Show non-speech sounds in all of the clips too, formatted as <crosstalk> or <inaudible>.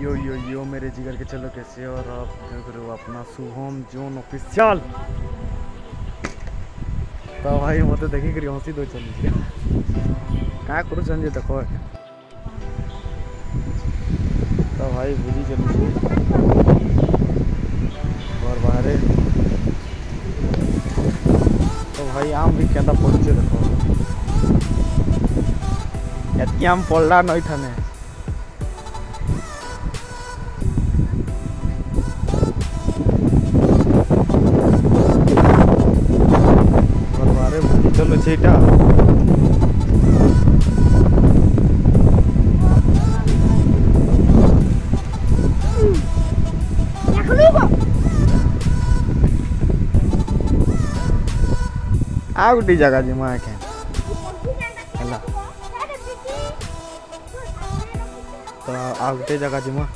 यो यो यो, मेरे जिगर के चलो कैसे और आप देख रहे हो अपना शुभम जोन ऑफिशियल तो भाई मत देखी करी, हँसी दो चली क्या करू जे देखो तो भाई बुझी चली घर बाहर तो भाई, आम भी केंदा पड़ुचे देखो एतकी आम पड़ला नई ठाने सीटा ଆଉ ଗୋଟେ ଜାଗା ଯିମା ଆଜ୍ଞା ହେଲା ତ ଆଉ ଗୋଟେ ଜାଗା ଯିମା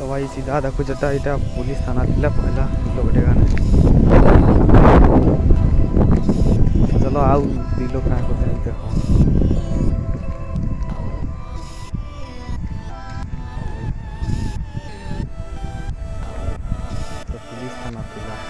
तो भाई सीधा देखो जाता इथं पोलीस स्थानातला पहिला लोकडेगाणं चलो आऊ दिलो काय होतं इथं पोलीस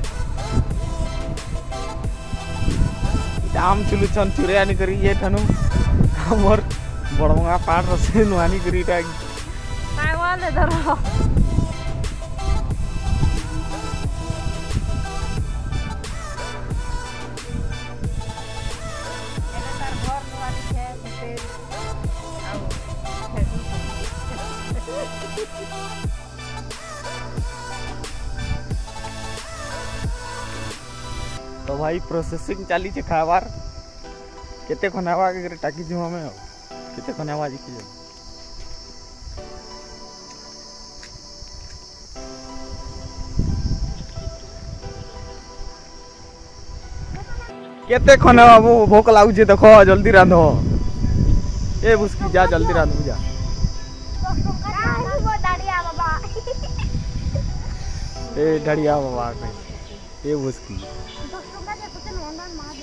आम चुलु छन चुरेयानी करी ये ठनु। हमर बड़मंगा पार रसे <laughs> नुआनी करी टाग कागवाले धरो। <laughs> Thank you. तो भाई ભાઈ પ્રોસેસિંગ ચાલી खावार। ખાવાર खनावा के આવા આગળ ટાકી જુઓ અમે કેતે ખોને આવા केते खने बाबू भूख जे देख जल्दी रांधो। ए बुस्की जा जल्दी रांधबू जा। <laughs> ए डड़िया बाबा ए बुस्की।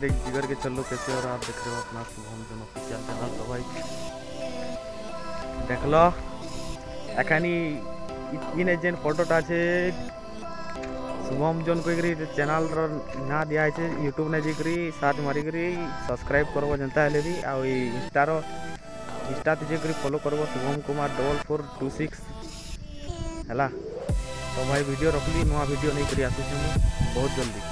मेरे जिगर के चलो कैसे और आप देख रहे हो अपना शुभम जन ऑफिशियल चैनल तो भाई देख लो एखानी इने जेन फोटोटा আছে শুভম জন কইকরি চ্যানেল র না দিয়া আছে ইউটিউব নে যাইকরি সার্চ মারিকরি সবসক্রাইব করব যেন্তা হেলে বি আর এই ইনস্টার ইনস্টাতে যাইকরি ফলো করব Shubham Kumar double four two six ହେଲା ତ ଭାଇ ଭିଡ଼ିଓ ରଖିଲି ନୂଆ ଭିଡ଼ିଓ ନେଇକରି ଆସୁଛି ମୁଁ ବହୁତ ଜଲ୍ଦି